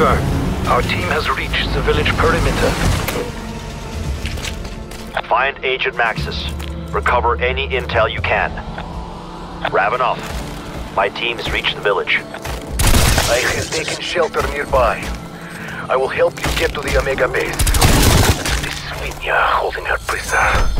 Our team has reached the village perimeter. Find Agent Maxis. Recover any intel you can. Ravenov, my team has reached the village. I have taken shelter nearby. I will help you get to the Omega base. This Svinya holding her prisoner.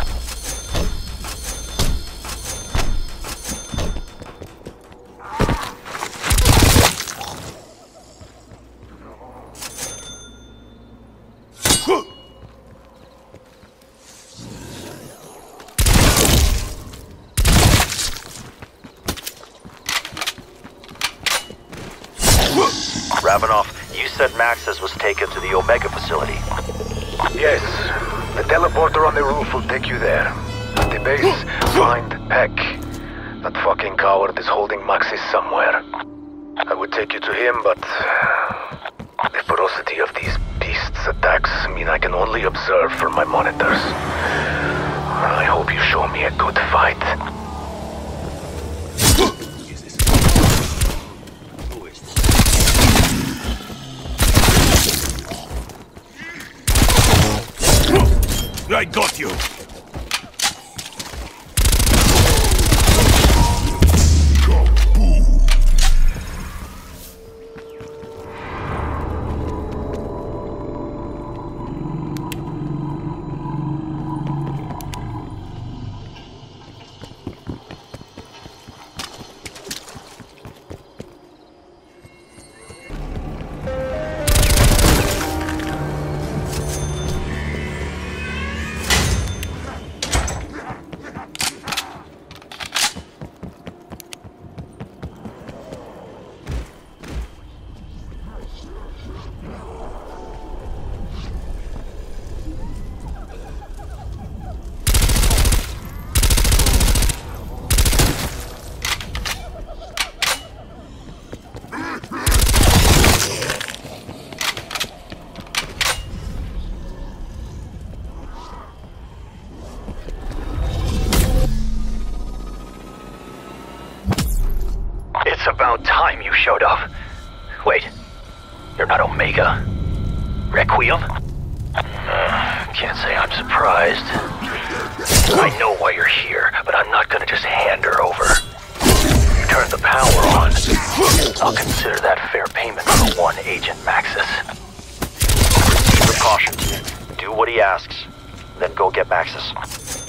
Ravenov, you said Maxis was taken to the Omega facility. Yes, the teleporter on the roof will take you there. At the base, find Peck. That fucking coward is holding Maxis somewhere. I would take you to him, but the ferocity of these beasts' attacks mean I can only observe from my monitors. I hope you show me a good fight. I got you! It's about time you showed up. Wait, you're not Omega? Requiem? Uh, can't say I'm surprised. I know why you're here, but I'm not gonna just hand her over. You turned the power on. I'll consider that fair payment for one Agent Maxis. Precautions. Do what he asks, then go get Maxis.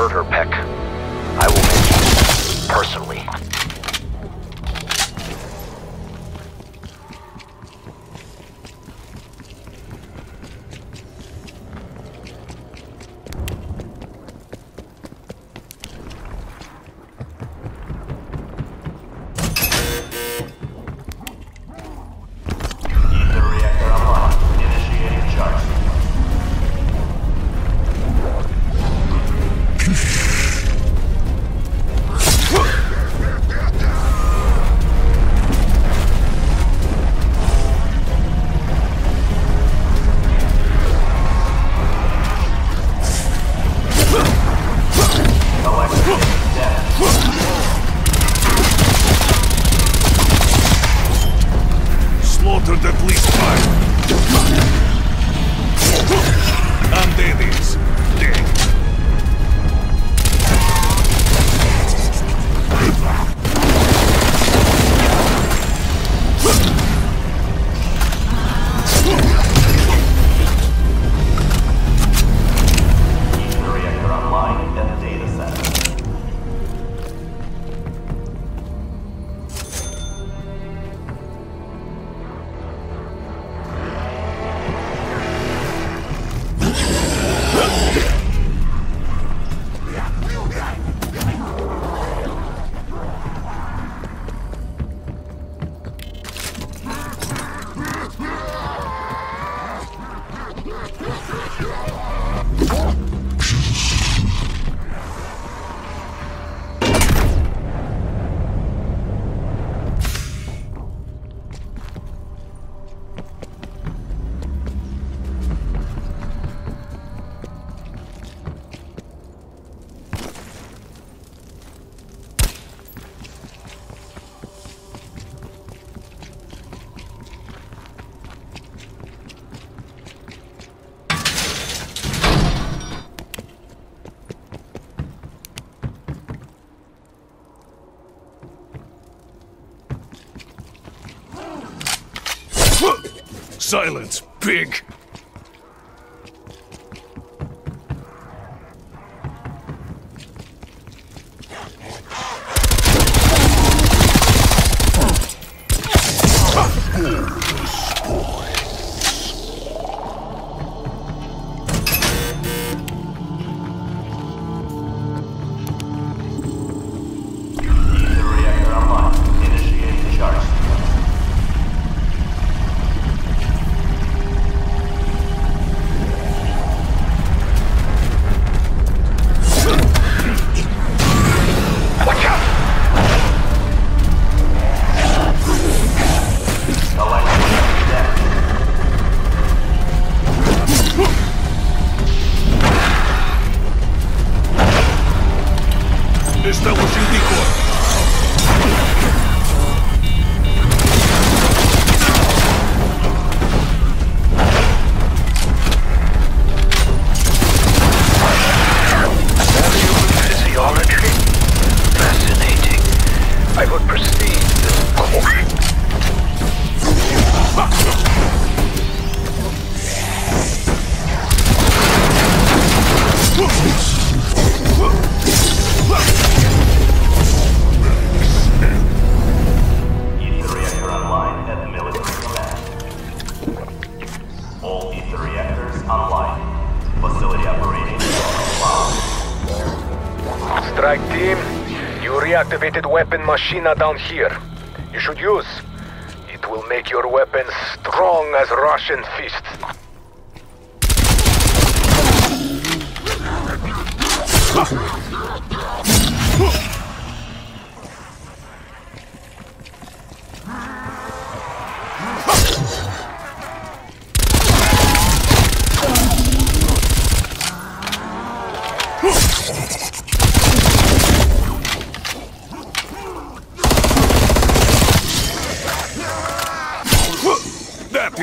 hurt her, Peck. I will personally. Silence, pig! All Aether reactors online. Facility operating. Strike team, you reactivated weapon machina down here. You should use. It will make your weapons strong as Russian fists.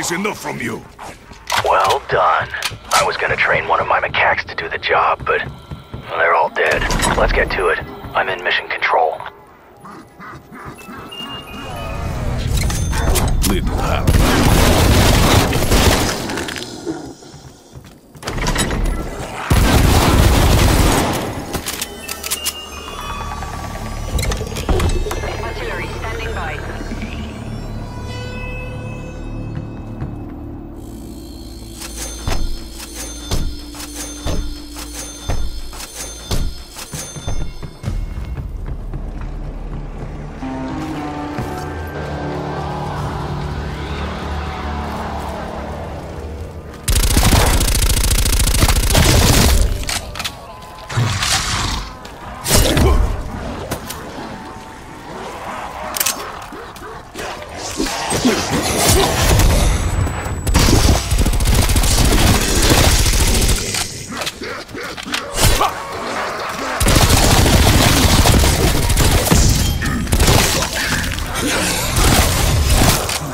Is enough from you. Well done. I was gonna train one of my macaques to do the job, but they're all dead. Let's get to it. I'm in mission control. Little happy.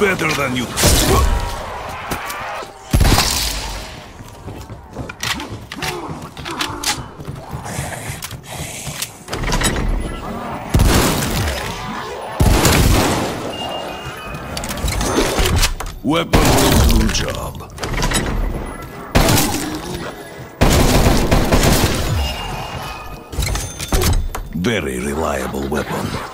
Better than you. Weapon will job. Very reliable weapon.